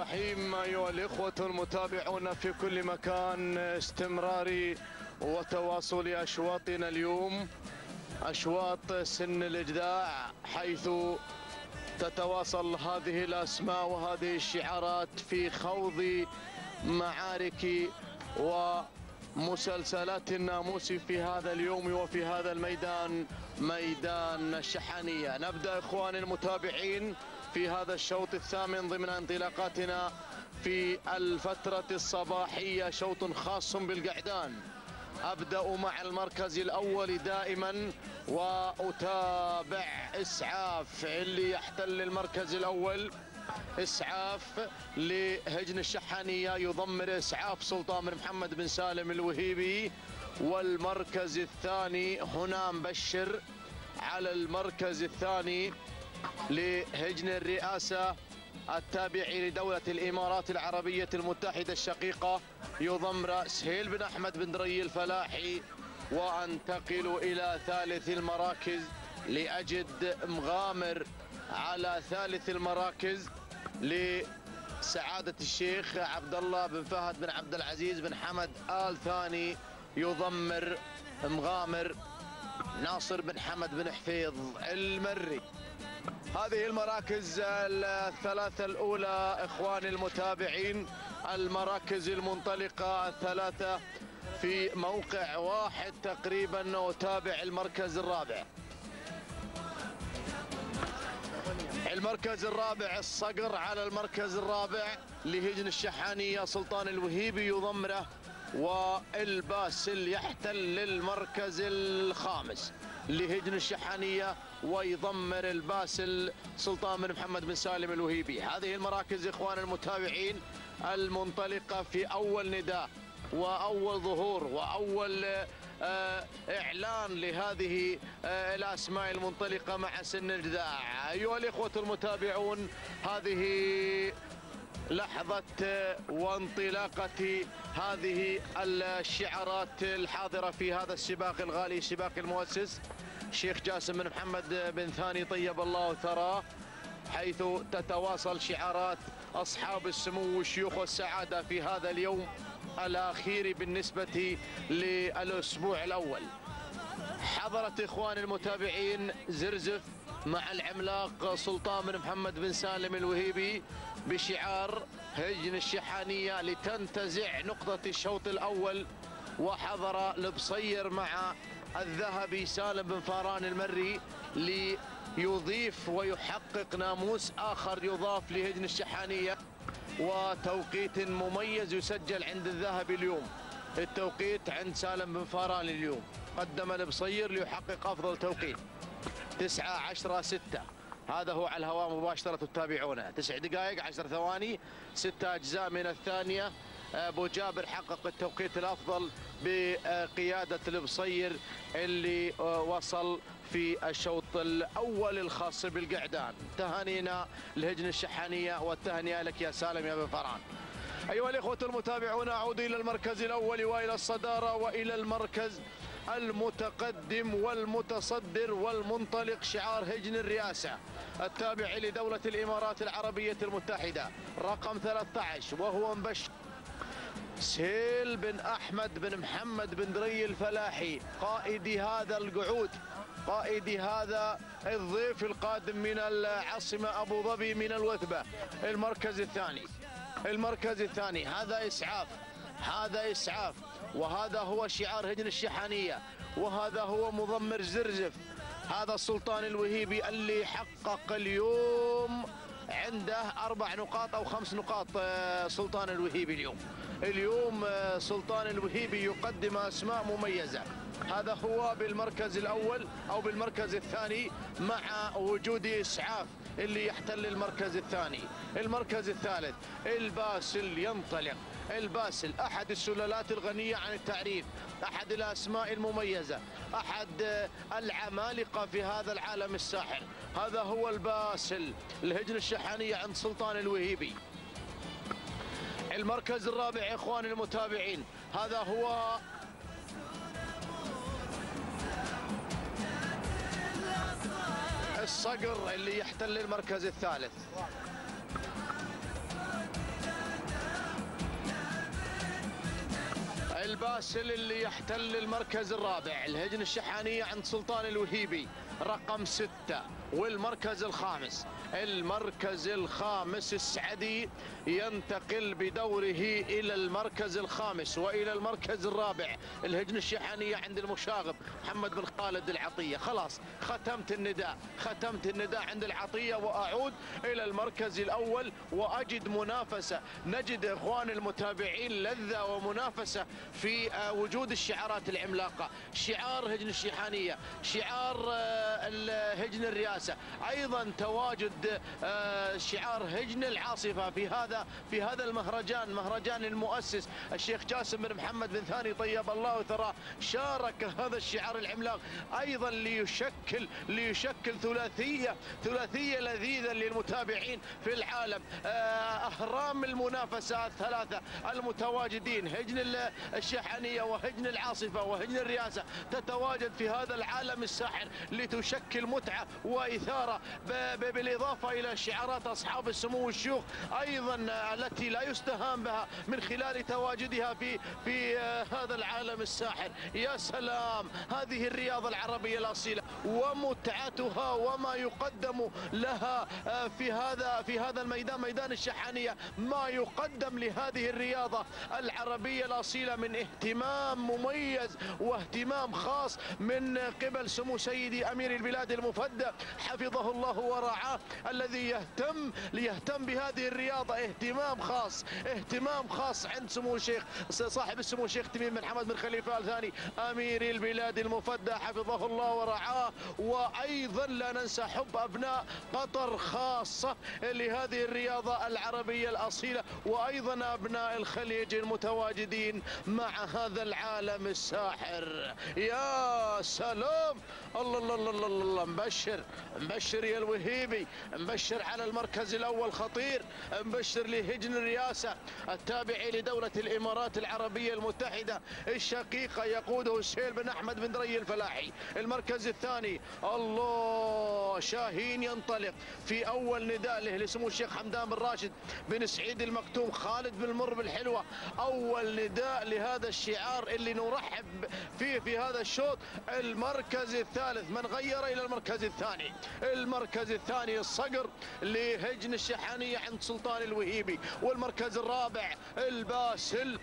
الرحيم أيها الإخوة المتابعون في كل مكان استمرار وتواصل أشواطنا اليوم أشواط سن الإجداع حيث تتواصل هذه الأسماء وهذه الشعارات في خوض معارك ومسلسلات الناموس في هذا اليوم وفي هذا الميدان ميدان الشحانية نبدأ إخواني المتابعين في هذا الشوط الثامن ضمن انطلاقاتنا في الفترة الصباحية شوط خاص بالقعدان. أبدأ مع المركز الأول دائما وأتابع إسعاف اللي يحتل المركز الأول. إسعاف لهجن الشحانية يضمر إسعاف سلطان بن محمد بن سالم الوهيبي. والمركز الثاني هنا مبشر على المركز الثاني لهجن الرئاسة التابع لدولة الإمارات العربية المتحدة الشقيقة يضم رأس هيل بن أحمد بن دري الفلاحي وأنتقل إلى ثالث المراكز لأجد مغامر على ثالث المراكز لسعادة الشيخ عبد الله بن فهد بن عبد العزيز بن حمد آل ثاني يضمر مغامر ناصر بن حمد بن حفيظ المري. هذه المراكز الثلاثة الأولى إخواني المتابعين المراكز المنطلقة الثلاثة في موقع واحد تقريبا وتابع المركز الرابع. المركز الرابع الصقر على المركز الرابع لهجن الشحانية سلطان الوهيبي يضمره والباسل يحتل المركز الخامس لهجن الشحانية ويضمر الباسل سلطان بن محمد بن سالم الوهيبي. هذه المراكز إخوان المتابعين المنطلقة في أول نداء وأول ظهور وأول آه، إعلان لهذه آه، الأسماء المنطلقة مع سن الجداع أيها الإخوة المتابعون هذه لحظة وانطلاقة هذه الشعارات الحاضرة في هذا السباق الغالي سباق المؤسس. شيخ جاسم بن محمد بن ثاني طيب الله ثراه حيث تتواصل شعارات أصحاب السمو والشيوخ والسعادة في هذا اليوم الأخير بالنسبة للأسبوع الأول. حضرت إخوان المتابعين زرزف مع العملاق سلطان بن محمد بن سالم الوهيبي بشعار هجن الشحانية لتنتزع نقطة الشوط الأول وحضر البصير مع الذهبي سالم بن فاران المري ليضيف ويحقق ناموس آخر يضاف لهجن الشحانية. وتوقيت مميز يسجل عند الذهبي اليوم. التوقيت عند سالم بن فاران اليوم. قدم البصير ليحقق أفضل توقيت. تسعة عشرة ستة. هذا هو على الهواء مباشرة تتابعونه تسع دقائق عشر ثواني. ستة أجزاء من الثانية. أبو جابر حقق التوقيت الأفضل بقيادة البصير اللي وصل في الشوط الأول الخاص بالقعدان. تهانينا الهجن الشحانية والتهنئة لك يا سالم يا بن فران. أيها الإخوة المتابعون أعود إلى المركز الأول وإلى الصدارة وإلى المركز المتقدم والمتصدر والمنطلق شعار هجن الرئاسة التابع لدولة الإمارات العربية المتحدة رقم 13 وهو مبشر. سهيل بن أحمد بن محمد بن دري الفلاحي قائد هذا القعود قائد هذا الضيف القادم من العاصمة أبو ظبي من الوثبة. المركز الثاني المركز الثاني هذا إسعاف هذا إسعاف وهذا هو شعار هجن الشحانية وهذا هو مضمر زرزف. هذا السلطان الوهيبي اللي حقق اليوم عنده أربع نقاط أو خمس نقاط آه، سلطان الوهيبي اليوم. اليوم آه، سلطان الوهيبي يقدم أسماء مميزة. هذا هو بالمركز الأول أو بالمركز الثاني مع وجود إسعاف اللي يحتل المركز الثاني. المركز الثالث الباسل ينطلق الباسل أحد السلالات الغنية عن التعريف. أحد الأسماء المميزة. أحد العمالقة في هذا العالم الساحر. هذا هو الباسل لهجن الشحانية عند سلطان الوهيبي. المركز الرابع يا اخواني المتابعين. هذا هو الصقر اللي يحتل المركز الثالث. الباسل اللي يحتل المركز الرابع الهجن الشحانية عند سلطان الوهيبي رقم ستة. والمركز الخامس المركز الخامس السعدي ينتقل بدوره إلى المركز الخامس وإلى المركز الرابع. الهجن الشحانية عند المشاغب. محمد بن خالد العطية. خلاص ختمت النداء. ختمت النداء عند العطية وأعود إلى المركز الأول وأجد منافسة. نجد إخوان المتابعين لذة ومنافسة في آه، وجود الشعارات العملاقة. شعار هجن الشحانية. شعار آه، هجن الرئاسة. أيضا تواجد آه، شعار هجن العاصفة في هذا في هذا المهرجان مهرجان المؤسس الشيخ جاسم بن محمد بن ثاني طيب الله ثراه شارك هذا الشعار العملاق أيضا ليشكل ليشكل ثلاثية ثلاثية لذيذة للمتابعين في العالم. أهرام المنافسة الثلاثة المتواجدين هجن الشحنية وهجن العاصفة وهجن الرئاسة تتواجد في هذا العالم الساحر لتشكل متعة وإثارة بالإضافة إلى شعارات أصحاب السمو الشيوخ أيضا التي لا يستهان بها من خلال تواجدها في في هذا العالم الساحر. يا سلام هذه الرياضة العربية الأصيلة ومتعتها وما يقدم لها في هذا في هذا الميدان ميدان الشحانية ما يقدم لهذه الرياضة العربية الأصيلة من اهتمام مميز واهتمام خاص من قبل سمو سيدي أمير البلاد المفدى حفظه الله ورعاه الذي يهتم ليهتم بهذه الرياضة اهتمام خاص اهتمام خاص عند سمو الشيخ صاحب السمو الشيخ تميم بن حمد بن خليفة الثاني أمير البلاد المفدى حفظه الله ورعاه. وأيضا لا ننسى حب أبناء قطر خاصة لهذه الرياضة العربية الأصيلة وأيضا أبناء الخليج المتواجدين مع هذا العالم الساحر. يا سلام! الله الله الله الله, الله مبشر مبشر يا الوهيبي. مبشر على المركز الأول خطير. مبشر لهجن الرئاسة التابع لدولة الإمارات العربية المتحدة. الشقيقة يقوده السيل بن أحمد بن دري الفلاحي. المركز الثاني الله شاهين ينطلق. في أول نداء له لسمو الشيخ حمدان بن راشد بن سعيد المكتوم خالد بن مر بالحلوة. أول نداء لهذا الشعار اللي نرحب فيه في هذا الشوط. المركز الثالث من غير إلى المركز الثاني. المركز الثاني الصقر لهجن الشحانية عند سلطان الوهيبي. والمركز الرابع الباسل.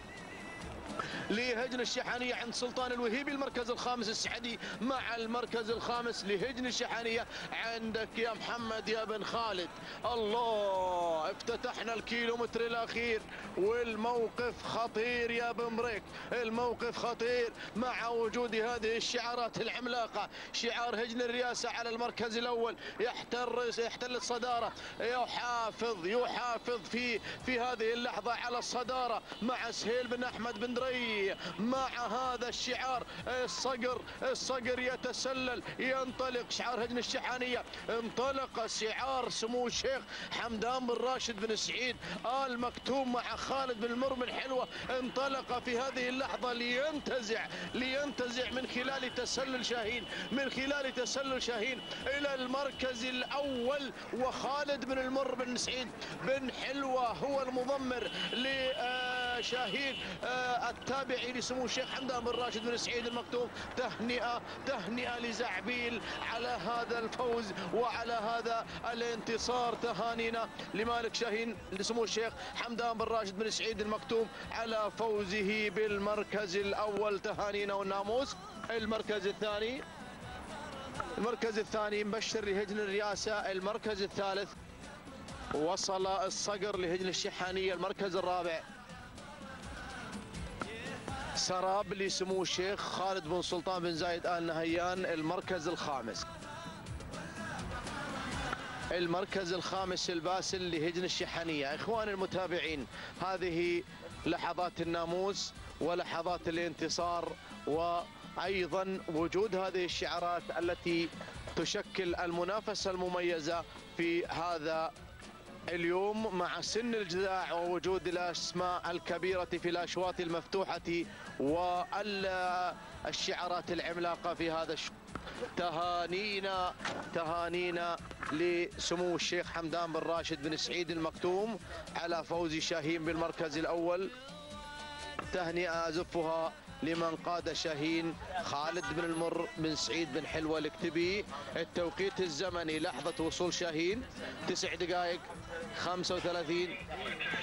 لهجن الشحانية عند سلطان الوهيبي المركز الخامس السعدي مع المركز الخامس لهجن الشحانية عندك يا محمد يا بن خالد. الله افتتحنا الكيلومتر الأخير والموقف خطير يا بن مريك الموقف خطير مع وجود هذه الشعارات العملاقة. شعار هجن الرئاسة على المركز الأول يحتل يحتل الصدارة. يحافظ يحافظ في في هذه اللحظة على الصدارة مع سهيل بن أحمد بن دري مع هذا الشعار. الصقر الصقر يتسلل ينطلق. شعار هجن الشحانية. انطلق شعار سمو الشيخ حمدان بن راشد بن سعيد. آل مكتوم مع خالد بن المر بن حلوة انطلق في هذه اللحظة لينتزع لينتزع من خلال تسلل شاهين. من خلال تسلل شاهين إلى المركز الأول. وخالد بن المر بن سعيد بن حلوة هو المضمر لشاهين آه، التابع لسمو الشيخ حمدان بن راشد بن سعيد المكتوم تهنئة تهنئة لزعبيل على هذا الفوز وعلى هذا الانتصار. تهانينا لمالك شاهين لسمو الشيخ حمدان بن راشد بن سعيد المكتوم على فوزه بالمركز الأول. تهانينا والناموس. المركز الثاني. المركز الثاني مبشر لهجن الرئاسة. المركز الثالث وصل الصقر لهجن الشحانية. المركز الرابع. سراب لسمو الشيخ خالد بن سلطان بن زايد آل نهيان المركز الخامس. المركز الخامس الباسل لهجن الشحنية. إخوان المتابعين هذه لحظات الناموس ولحظات الانتصار وأيضا وجود هذه الشعارات التي تشكل المنافسة المميزة في هذا اليوم مع سن الجذاع ووجود الأسماء الكبيرة في الأشواط المفتوحة والشعارات العملاقة في هذا الشوط تهانينا تهانينا لسمو الشيخ حمدان بن راشد بن سعيد المكتوم على فوز شاهين بالمركز الأول. تهنئة أزفها لمن قاد شاهين خالد بن المر بن سعيد بن حلوة الكتبي التوقيت الزمني لحظة وصول شاهين. تسع دقائق 35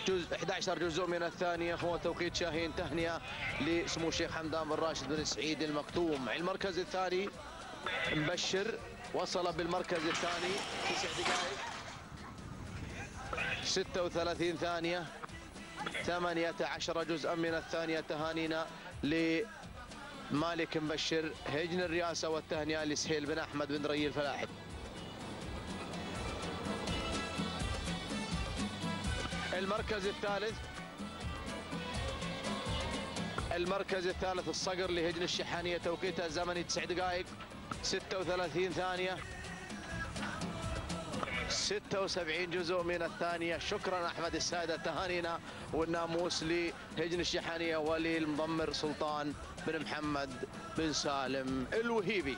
جزء 11 جزء من الثانية. هو توقيت شاهين. تهنئة لسمو الشيخ حمدان بن راشد بن سعيد المكتوم. المركز الثاني مبشر. وصل بالمركز الثاني. تسع دقائق. 36 ثانية. 18 جزءا من الثانية. تهانينا لمالك مبشر هجن الرئاسة والتهنئة لسهيل بن أحمد بن ري الفلاحي المركز الثالث المركز الثالث الصقر لهجن الشحانية توقيتها الزمني 9 دقائق 36 ثانية. 76 جزء من الثانية. شكرا أحمد السادة تهانينا والناموس لهجن الشحانية وللمضمر سلطان بن محمد بن سالم الوهيبي.